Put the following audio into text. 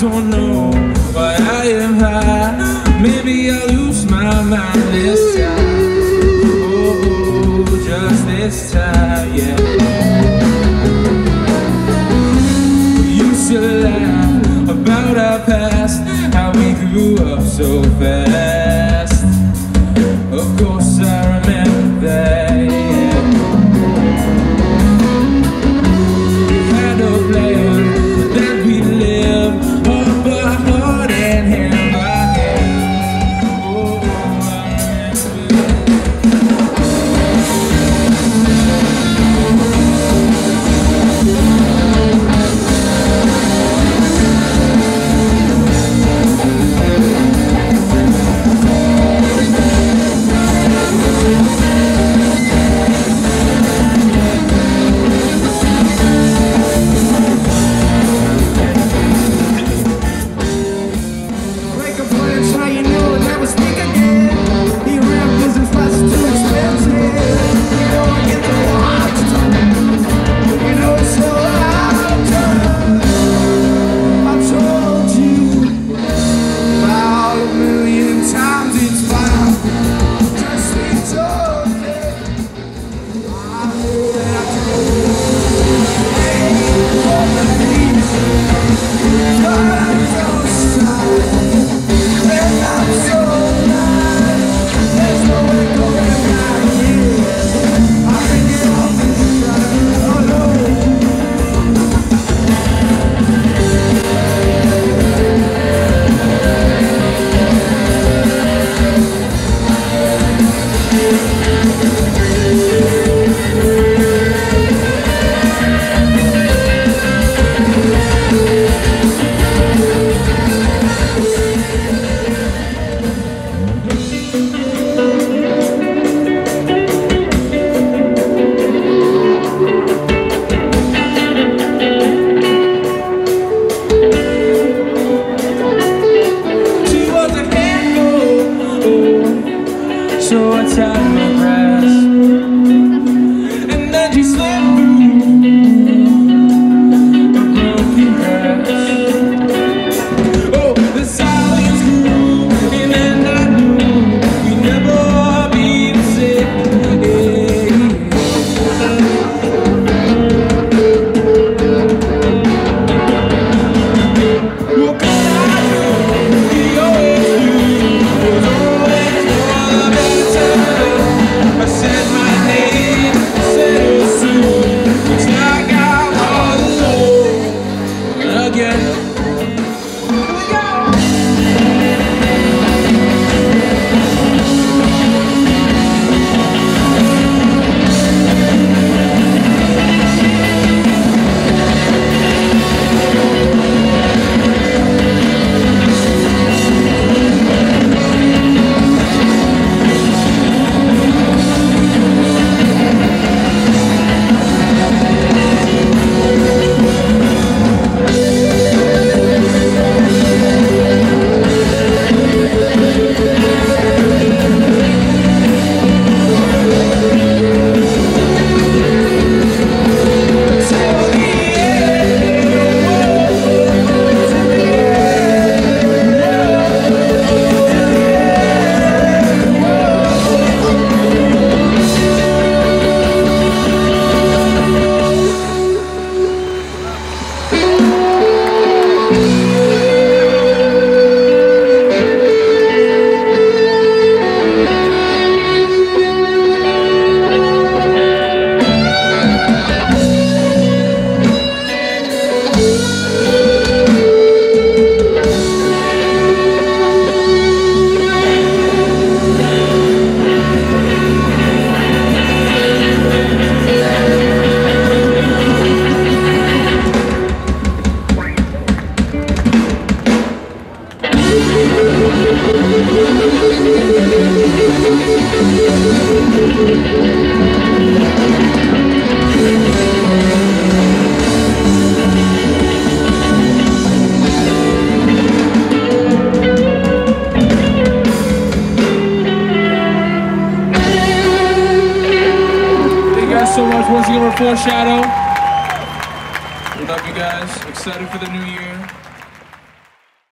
don't know why I am high. Maybe I lose my mind this time. Oh, just this time, yeah. We used to laugh about our past How we grew up so fast. so I tied my breath And then she slammed Thank you guys so much once again for Fourshadow. We love you guys. Excited for the new year.